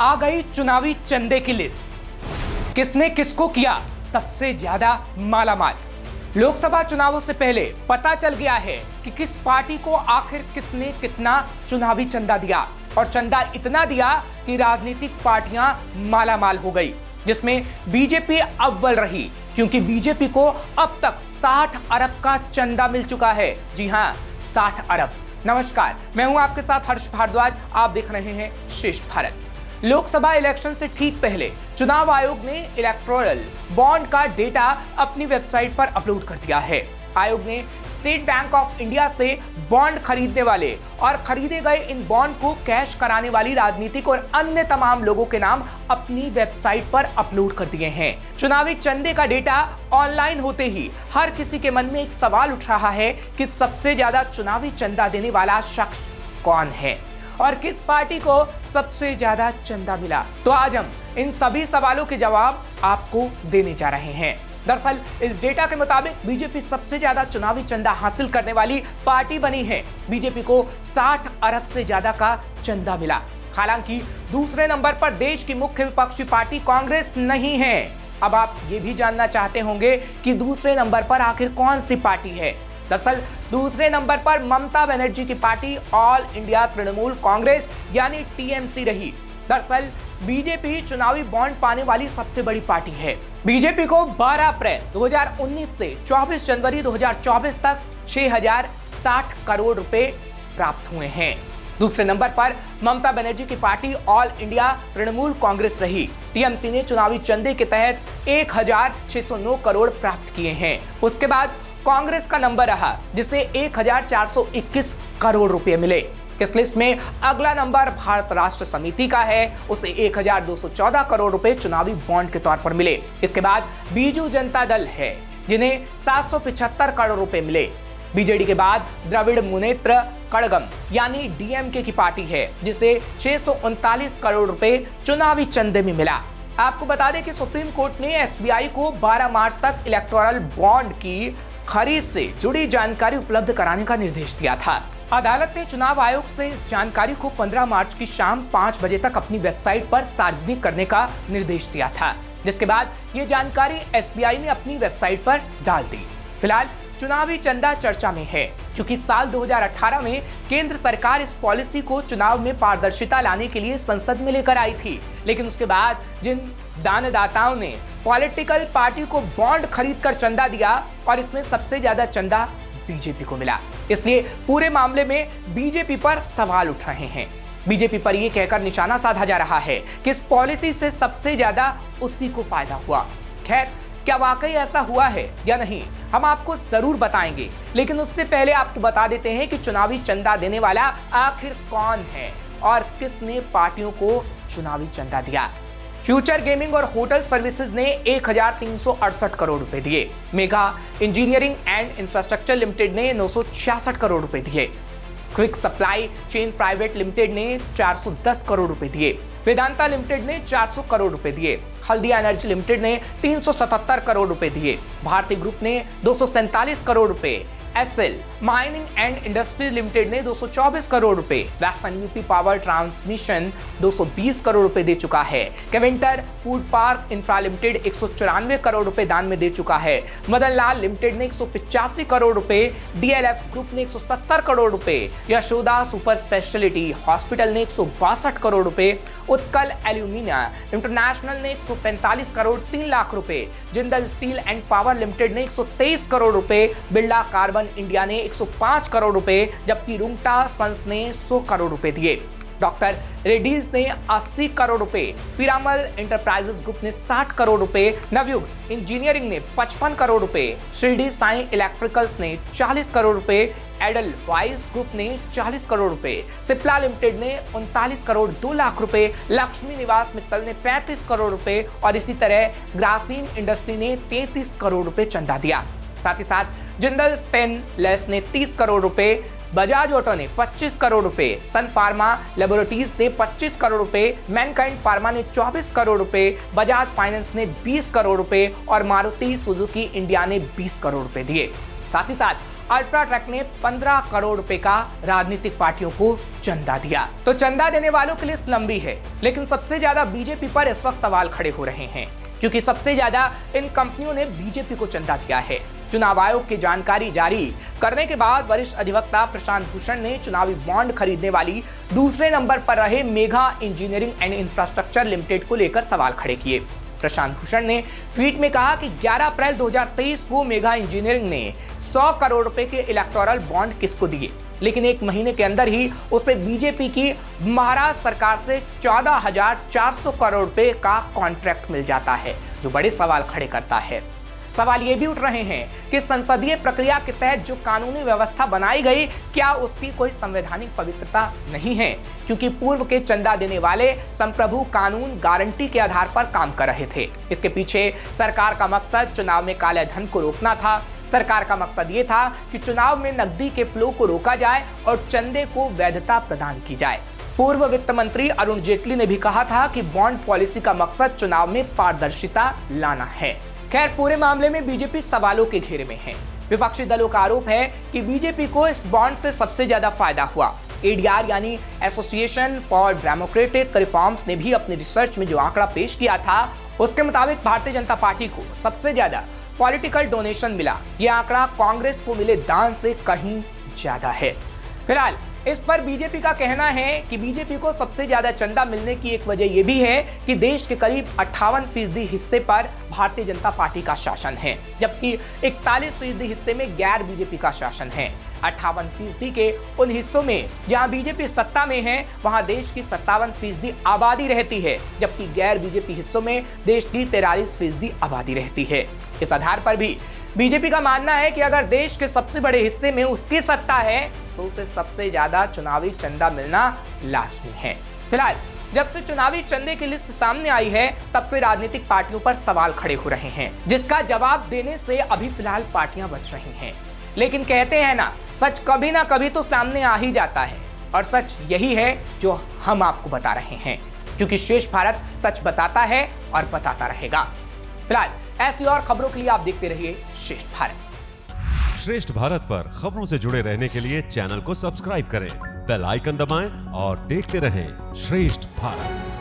आ गई चुनावी चंदे की लिस्ट। किसने किसको किया सबसे ज़्यादा मालामाल? लोकसभा चुनावों से पहले पता चल गया है कि किस पार्टी को आखिर किसने कितना चुनावी चंदा दिया और चंदा इतना दिया कि राजनीतिक पार्टियाँ मालामाल हो गई, जिसमें बीजेपी अव्वल रही, क्योंकि बीजेपी को अब तक 60 अरब का चंदा मिल चुका है। जी हाँ 60 अरब। नमस्कार, मैं हूँ आपके साथ हर्ष भारद्वाज, आप देख रहे हैं श्रेष्ठ भारत। लोकसभा इलेक्शन से ठीक पहले चुनाव आयोग ने इलेक्टोरल बॉन्ड का डेटा अपनी वेबसाइट पर अपलोड कर दिया है। आयोग ने स्टेट बैंक ऑफ़ इंडिया से बॉन्ड खरीदने वाले और खरीदे गए इन बॉन्ड को कैश कराने वाली राजनीतिक और अन्य तमाम लोगों के नाम अपनी वेबसाइट पर अपलोड कर दिए हैं। चुनावी चंदे का डेटा ऑनलाइन होते ही हर किसी के मन में एक सवाल उठ रहा है कि सबसे ज़्यादा चुनावी चंदा देने वाला शख्स कौन है? और किस पार्टी को सबसे ज़्यादा चंदा मिला। तो आज हम इन सभी सवालों के जवाब आपको देने जा रहे हैं। दरअसल, इस डेटा के मुताबिक बीजेपी सबसे ज़्यादा चुनावी चंदा हासिल करने वाली पार्टी बनी है। बीजेपी को 60 अरब से ज़्यादा का चंदा मिला। हालाँकि, दूसरे नंबर पर देश की मुख्य विपक्षी पार्टी कांग्रेस नहीं है। अब आप ये भी जानना चाहते होंगे कि दूसरे नंबर पर आखिर कौन सी पार्टी है? दरअसल, दूसरे नंबर पर ममता बनर्जी की party All India Trinamool Congress, यानी टीएमसी रही। दरअसल, बीजेपी चुनावी बॉन्ड पाने वाली सबसे बड़ी पार्टी है। बीजेपी को 12 अप्रैल 2019 से 24 जनवरी 2024 तक 6060 करोड़ रुपए प्राप्त हुए हैं। दूसरे नंबर पर ममता बनर्जी की party All India Trinamool Congress रही। टीएमसी ने चुनावी चंदे के तहत 1609 करोड़ प्राप्त किए हैं। उसके बाद कांग्रेस का नंबर रहा जिसे 1421 करोड़ रुपए मिले। इस लिस्ट में अगला नंबर भारत राष्ट्र समिति का है, उसे 1214 करोड़ रुपए चुनावी बॉन्ड के तौर पर मिले। इसके बाद बीजू जनता दल है, जिन्हें 775 करोड़ रुपए मिले। बीजेडी के बाद द्रविड़ मुनेत्र कड़गम, यानी डीएमके की पार्टी है, जिसे छह सौ उनतालीस करोड़ रुपए चुनावी चंदे में मिला। आपको बता दें कि सुप्रीम कोर्ट ने एसबीआई को 12 मार्च तक इलेक्टोरल बॉन्ड की खरीद से जुड़ी जानकारी उपलब्ध कराने का निर्देश दिया था। अदालत ने चुनाव आयोग से जानकारी को 15 मार्च की शाम 5 बजे तक अपनी वेबसाइट पर सार्वजनिक करने का निर्देश दिया था, जिसके बाद ये जानकारी एसबीआई ने अपनी वेबसाइट पर डाल दी। फ़िलहाल चुनावी चंदा चर्चा में है, क्योंकि साल 2018 में केंद्र सरकार इस पॉलिसी को चुनाव में पारदर्शिता लाने के लिए संसद में लेकर आई थी, लेकिन उसके बाद जिन दानदाताओं ने पॉलिटिकल पार्टी को बॉन्ड खरीद कर चंदा दिया और इसमें सबसे ज़्यादा चंदा बीजेपी को मिला। इसलिए पूरे मामले में बीजेपी पर सवाल उठ रहे हैं। बीजेपी पर यह कहकर निशाना साधा जा रहा है कि इस पॉलिसी से सबसे ज़्यादा उसी को फ़ायदा हुआ। खैर, क्या वाकई ऐसा हुआ है या नहीं, हम आपको ज़रूर बताएँगे। लेकिन उससे पहले आपको बता देते हैं कि चुनावी चंदा देने वाला आखिर कौन है और किसने पार्टियों को चुनावी चंदा दिया। फ्यूचर गेमिंग और होटल सर्विसेज़ ने एक हज़ार तीन सौ अड़सठ करोड़ रुपए दिए। Megha Engineering and Infrastructure Limited ने नौ करोड़ रुपए दिए। Quick Supply Chain Private Limited ने 410 करोड़ रुपए दिए। वेदांता लिमिटेड ने 400 करोड़ रुपए दिए। हल्दिया एनर्जी लिमिटेड ने 377 करोड़ रुपए दिए। भारतीय ग्रुप ने दो सौ सैंतालीस करोड़ रुपए SL Mining and Industry Limited ने 224 करोड़ रुपए Western UP Power Transmission 220 crore रुपए दे चुका है। Keventer Food Park Infra Limited एक करोड़ रुपए दान में दे चुका है। मदन लाल लिमिटेड ने एक करोड़ रुपए डीएलएफ ग्रुप ने 170 करोड़ रुपए, यशोदा सुपर स्पेशलिटी हॉस्पिटल ने एक सौ बासठ करोड़ रुपए उत्कल एल्यूमिनिया। इंटरनेशनल ने 145 करोड़ तीन लाख रुपए। Jindal Steel and Power Limited ने 123 करोड़ रुपए। बिरला कार्बन इंडिया ने 105 करोड़ रुपए, जबकि रुंगटा सन्स ने 100 करोड़ रुपए दिए। डॉक्टर रेड्डीज ने 80 करोड़ रुपए, पिरामल इंटरप्राइजेस ग्रुप ने 60 करोड़ रुपए, नवयुग इंजीनियरिंग ने 55 करोड़ रुपए, श्रीडी साई इलेक्ट्रिकल्स ने 40 करोड़ रुपए एडल वाइस ग्रुप ने 40 करोड़ रुपए, सिप्ला लिमिटेड ने उनतालीस करोड़ दो लाख रुपए, लक्ष्मी निवास मित्तल ने 35 करोड़ रुपए और इसी तरह ग्रासीन इंडस्ट्री ने 33 करोड़ रुपए चंदा दिया। साथ ही साथ जिंदल स्टेनलेस ने 30 करोड़ रुपए, बजाज ऑटो ने 25 करोड़ रुपए, सन फार्मा लेबोरेटरीज ने 25 करोड़ रुपए, मैनकाइंड फार्मा ने 24 करोड़ रुपए, बजाज फाइनेंस ने 20 करोड़ रुपए और मारुति सुजुकी इंडिया ने 20 करोड़ रुपए दिए। साथ ही साथ अल्ट्रा ट्रैक ने 15 करोड़ रुपए का राजनीतिक पार्टियों को चंदा दिया। तो चंदा देने वालों की लिस्ट लंबी है, लेकिन सबसे ज़्यादा बीजेपी पर इस वक्त सवाल खड़े हो रहे हैं, क्योंकि सबसे ज़्यादा इन कंपनियों ने बीजेपी को चंदा दिया है। चुनाव आयोग की जानकारी जारी करने के बाद वरिष्ठ अधिवक्ता प्रशांत भूषण ने चुनावी बॉन्ड खरीदने वाली दूसरे नंबर पर रहे Megha Engineering and Infrastructure Limited को लेकर सवाल खड़े किए। प्रशांत भूषण ने ट्वीट में कहा कि 11 अप्रैल 2023 को मेगा इंजीनियरिंग ने 100 करोड़ रुपए के इलेक्टोरल बॉन्ड किसको दिए? लेकिन एक महीने के अंदर ही उसे बीजेपी की महाराष्ट्र सरकार से चौदह करोड़ रुपए का कॉन्ट्रैक्ट मिल जाता है, जो बड़े सवाल खड़े करता है। सवाल ये भी उठ रहे हैं कि संसदीय प्रक्रिया के तहत जो कानूनी व्यवस्था बनाई गई, क्या उसकी कोई संवैधानिक पवित्रता नहीं है? क्योंकि पूर्व के चंदा देने वाले संप्रभु कानून गारंटी के आधार पर काम कर रहे थे। इसके पीछे सरकार का मकसद चुनाव में काले धन को रोकना था। सरकार का मकसद ये था कि चुनाव में नकदी के फ्लो को रोका जाए और चंदे को वैधता प्रदान की जाए। पूर्व वित्त मंत्री अरुण जेटली ने भी कहा था कि बॉन्ड पॉलिसी का मकसद चुनाव में पारदर्शिता लाना है। खैर, पूरे मामले में बीजेपी सवालों के घेरे में है। विपक्षी दलों का आरोप है कि बीजेपी को इस बॉन्ड से सबसे ज़्यादा फ़ायदा हुआ। एडीआर यानी एसोसिएशन फॉर डेमोक्रेटिक रिफॉर्म्स ने भी अपने रिसर्च में जो आंकड़ा पेश किया था, उसके मुताबिक भारतीय जनता पार्टी को सबसे ज़्यादा पॉलिटिकल डोनेशन मिला। यह आंकड़ा कांग्रेस को मिले दान से कहीं ज़्यादा है। फ़िलहाल इस पर बीजेपी का कहना है कि बीजेपी को सबसे ज़्यादा चंदा मिलने की एक वजह यह भी है कि देश के करीब अट्ठावन फ़ीसदी हिस्से पर भारतीय जनता पार्टी का शासन है, जबकि इकतालीस फ़ीसदी हिस्से में गैर बीजेपी का शासन है। अट्ठावन फ़ीसदी के उन हिस्सों में, जहाँ बीजेपी सत्ता में है, वहाँ देश की सत्तावन फ़ीसदी आबादी रहती है, जबकि गैर बीजेपी हिस्सों में देश की तैरालीस फ़ीसदी आबादी रहती है। इस आधार पर भी बीजेपी का मानना है कि अगर देश के सबसे बड़े हिस्से में उसकी सत्ता है तो उसे सबसे ज़्यादा चुनावी चंदा मिलना लाजमी है। फ़िलहाल, जब से चुनावी चंदे की लिस्ट सामने आई है, तब से राजनीतिक पार्टियों पर सवाल खड़े हो रहे हैं, जिसका जवाब देने से अभी फ़िलहाल पार्टियाँ बच रही हैं। लेकिन कहते हैं ना, सच कभी ना कभी तो सामने आ ही जाता है। और सच यही है जो हम आपको बता रहे हैं, क्योंकि शेष भारत सच बताता है और बताता रहेगा। फ़िलहाल, ऐसी और खबरों के लिए आप देखते रहिए श्रेष्ठ भारत। श्रेष्ठ भारत पर खबरों से जुड़े रहने के लिए चैनल को सब्सक्राइब करें, बेल आइकन दबाएँ और देखते रहें श्रेष्ठ भारत।